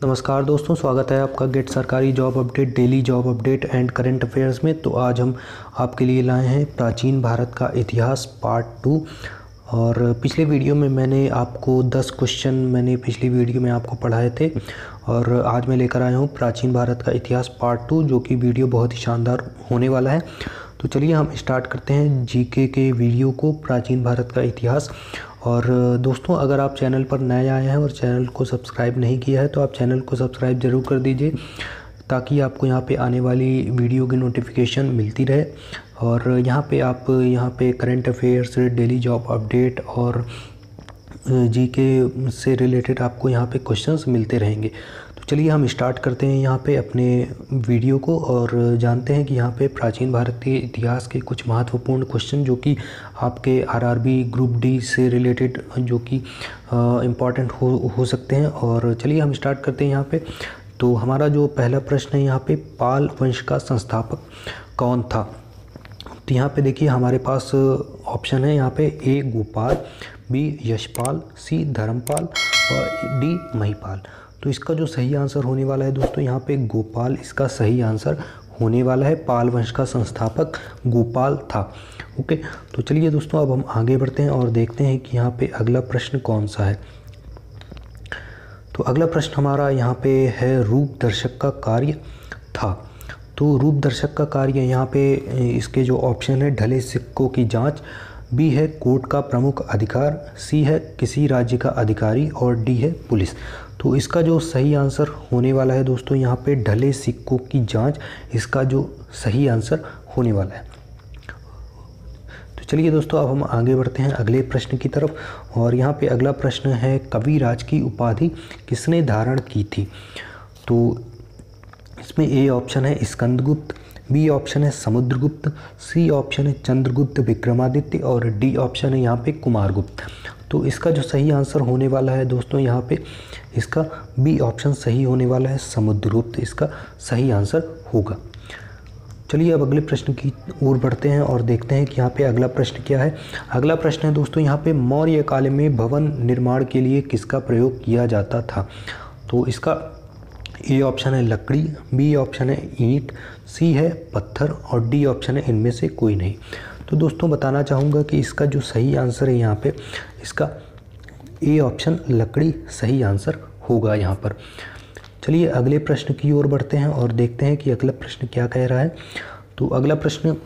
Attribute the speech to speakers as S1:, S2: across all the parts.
S1: नमस्कार दोस्तों, स्वागत है आपका गेट सरकारी job update daily job update and current affairs में। तो आज हम आपके लिए लाए हैं प्राचीन भारत का इतिहास पार्ट टू और पिछले वीडियो में मैंने आपको 10 क्वेश्चन मैंने पिछली वीडियो में आपको पढ़ाए थे। और आज मैं लेकर आया हूँ प्राचीन भारत का इतिहास पार्ट टू जो कि वीडियो बहुत ही शानदार होने वाला है। तो चलिए हम स्टार्ट करते हैं जीके के वीडियो को, प्राचीन भारत का इतिहास। और दोस्तों, अगर आप चैनल पर नए आए हैं और चैनल को सब्सक्राइब नहीं किया है तो आप चैनल को सब्सक्राइब ज़रूर कर दीजिए ताकि आपको यहाँ पे आने वाली वीडियो की नोटिफिकेशन मिलती रहे। और यहाँ पे आप, यहाँ पे current affairs daily job update और, जी के से रिलेटेड आपको यहाँ पे क्वेश्चंस मिलते रहेंगे। चलिए हम स्टार्ट करते हैं यहाँ पे अपने वीडियो को और जानते हैं कि यहाँ पे प्राचीन भारतीय इतिहास के कुछ महत्वपूर्ण क्वेश्चन जो कि आपके आरआरबी ग्रुप डी से रिलेटेड जो कि इंपॉर्टेंट हो हो सकते हैं। और चलिए हम स्टार्ट करते हैं यहाँ पे। तो हमारा जो पहला प्रश्न है यहाँ पे, पाल वंश का संस्थापक कौन था? तो यहाँ पे देखिए हमारे पास ऑप्शन है यहाँ पे A Gopal B Yashpal C Dharmpal और डी महिपाल। तो इसका जो सही आंसर होने वाला है दोस्तों, यहाँ पे गोपाल, इसका सही आंसर होने वाला है पाल वंश का संस्थापक गोपाल था। ओके तो चलिए दोस्तों, अब हम आगे बढ़ते हैं और देखते हैं कि यहाँ पे अगला प्रश्न कौन सा है। तो अगला प्रश्न हमारा यहाँ पे है रूप दर्शक का कार्य था। तो रूप दर्शक का कार्य यहाँ पे, इसके जो ऑप्शन है, ढले सिक्कों की जाँच, बी है कोर्ट का प्रमुख अधिकार, सी है किसी राज्य का अधिकारी और डी है पुलिस। तो इसका जो सही आंसर होने वाला है दोस्तों, यहाँ पे ढले सिक्कों की जाँच, इसका जो सही आंसर होने वाला है। तो चलिए दोस्तों, अब हम आगे बढ़ते हैं अगले प्रश्न की तरफ़, और यहाँ पे अगला प्रश्न है, कविराज की उपाधि किसने धारण की थी? तो इसमें ए ऑप्शन है स्कंदगुप्त, बी ऑप्शन है समुद्रगुप्त, सी ऑप्शन है चंद्रगुप्त, विक्रमादित्य, और डी ऑप्शन है यहाँ पे कुमारगुप्त। तो इसका जो सही आंसर होने वाला है दोस्तों यहाँ पे, इसका बी ऑप्शन सही होने वाला है, समुद्रगुप्त इसका सही आंसर होगा। चलिए अब अगले प्रश्न की ओर बढ़ते हैं और देखते हैं कि यहाँ पे अगला प्रश्न क्या है। अगला प्रश्न है दोस्तों यहाँ पे मौर्य काल में भवन निर्माण के लिए किसका प्रयोग किया जाता था? तो इसका ए ऑप्शन है लकड़ी बी ऑप्शन है ईंट सी है पत्थर और डी ऑप्शन है इनमें से कोई नहीं। तो दोस्तों बताना चाहूँगा कि इसका जो सही आंसर है यहाँ पे, इसका ए ऑप्शन लकड़ी सही आंसर होगा यहाँ पर। चलिए अगले प्रश्न की ओर बढ़ते हैं और देखते हैं कि अगला प्रश्न क्या कह रहा है। तो अगला प्रश्न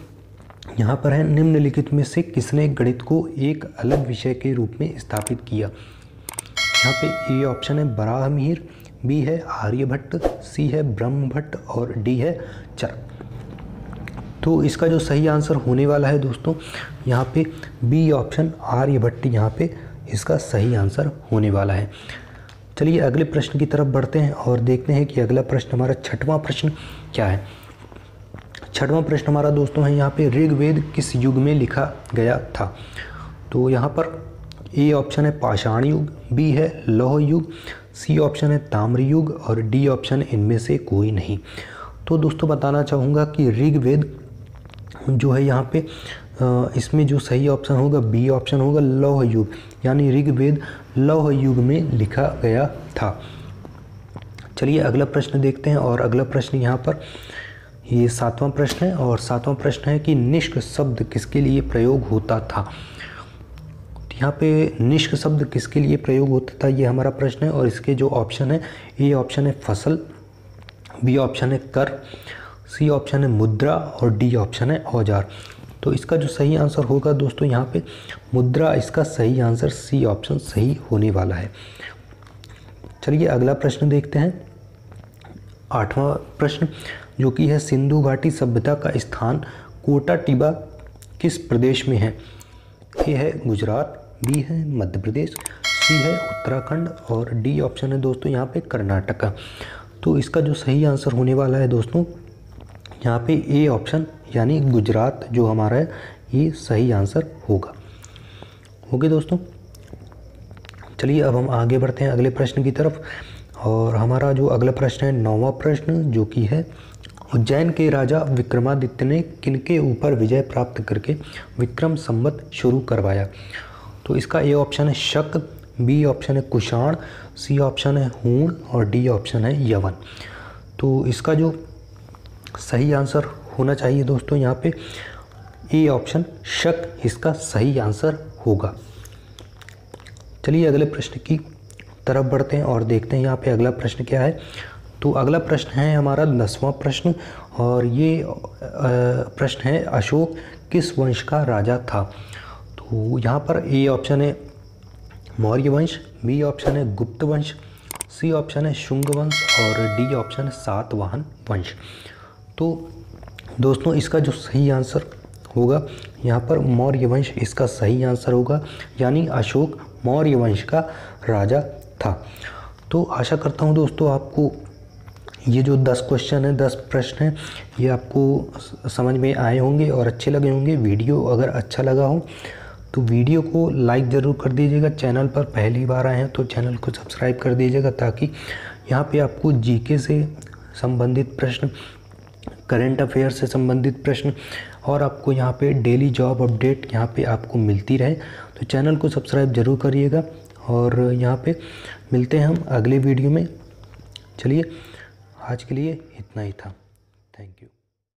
S1: यहाँ पर है, निम्नलिखित में से किसने गणित को एक अलग विषय के रूप में स्थापित किया? यहाँ पे ए ऑप्शन है बराह मीर बी है आर्यभट्ट, सी है ब्रह्मभट्ट और डी है चर तो इसका जो सही आंसर होने वाला है दोस्तों, यहाँ पे बी ऑप्शन आर्यभट्ट यहाँ पे इसका सही आंसर होने वाला है। चलिए अगले प्रश्न की तरफ़ बढ़ते हैं और देखते हैं कि अगला प्रश्न हमारा छठवां प्रश्न क्या है। छठवां प्रश्न हमारा दोस्तों है, यहाँ पे ऋग्वेद किस युग में लिखा गया था? तो यहाँ पर ए ऑप्शन है पाषाण युग बी है लौह युग सी ऑप्शन है ताम्र युग और डी ऑप्शन इनमें से कोई नहीं। तो दोस्तों बताना चाहूँगा कि ऋग्वेद जो है यहाँ पे इसमें जो सही ऑप्शन होगा बी ऑप्शन होगा, लौह युग, यानी ऋग्वेद लौह युग में लिखा गया था। चलिए अगला प्रश्न देखते हैं और अगला प्रश्न यहाँ पर, ये सातवां प्रश्न है और सातवां प्रश्न है कि निष्क शब्द किसके लिए प्रयोग होता था? यहाँ पे निष्क शब्द किसके लिए प्रयोग होता था, ये हमारा प्रश्न है और इसके जो ऑप्शन है ए ऑप्शन है फ़सल बी ऑप्शन है कर सी ऑप्शन है मुद्रा और डी ऑप्शन है औज़ार। तो इसका जो सही आंसर होगा दोस्तों यहाँ पे, मुद्रा इसका सही आंसर, सी ऑप्शन सही होने वाला है। चलिए अगला प्रश्न देखते हैं। आठवां प्रश्न, जो कि है सिंधु घाटी सभ्यता का स्थान कोटा टिबा किस प्रदेश में है? ए है गुजरात, बी है मध्य प्रदेश, सी है उत्तराखंड और डी ऑप्शन है दोस्तों यहाँ पे कर्नाटका। तो इसका जो सही आंसर होने वाला है दोस्तों यहाँ पे ए ऑप्शन यानी गुजरात जो हमारा है, ये सही आंसर होगा। ओके दोस्तों? चलिए अब हम आगे बढ़ते हैं अगले प्रश्न की तरफ़। और हमारा जो अगला प्रश्न है, नौवा प्रश्न, जो कि है, उज्जैन के राजा विक्रमादित्य ने किनके ऊपर विजय प्राप्त करके विक्रम संवत शुरू करवाया? तो इसका ए ऑप्शन है शक बी ऑप्शन है कुषाण सी ऑप्शन है हूण, और डी ऑप्शन है यवन। तो इसका जो सही आंसर होना चाहिए दोस्तों यहाँ पे। ए ऑप्शन, शक, इसका सही आंसर होगा। चलिए अगले प्रश्न की तरफ़ बढ़ते हैं और देखते हैं यहाँ पे अगला प्रश्न क्या है। तो अगला प्रश्न है हमारा दसवां प्रश्न और ये प्रश्न है, अशोक किस वंश का राजा था? तो यहाँ पर ए ऑप्शन है मौर्य वंश, बी ऑप्शन है गुप्त वंश, सी ऑप्शन है शुंग वंश और डी ऑप्शन है सातवाहन वंश। तो दोस्तों, इसका जो सही आंसर होगा, यहाँ पर मौर्य वंश इसका सही आंसर होगा, यानी अशोक मौर्य वंश का राजा था। तो आशा करता हूँ दोस्तों, आपको ये जो दस क्वेश्चन है, दस प्रश्न हैं, ये आपको समझ में आए होंगे और अच्छे लगे होंगे। वीडियो अगर अच्छा लगा हो तो वीडियो को लाइक ज़रूर कर दीजिएगा। चैनल पर पहली बार आए हैं तो चैनल को सब्सक्राइब कर दीजिएगा ताकि यहाँ पे आपको जीके से संबंधित प्रश्न करेंट अफेयर से संबंधित प्रश्न, और आपको यहाँ पे डेली जॉब अपडेट यहाँ पे आपको मिलती रहे। तो चैनल को सब्सक्राइब ज़रूर करिएगा, और यहाँ पे मिलते हैं हम अगले वीडियो में। चलिए, आज के लिए इतना ही था। Thank you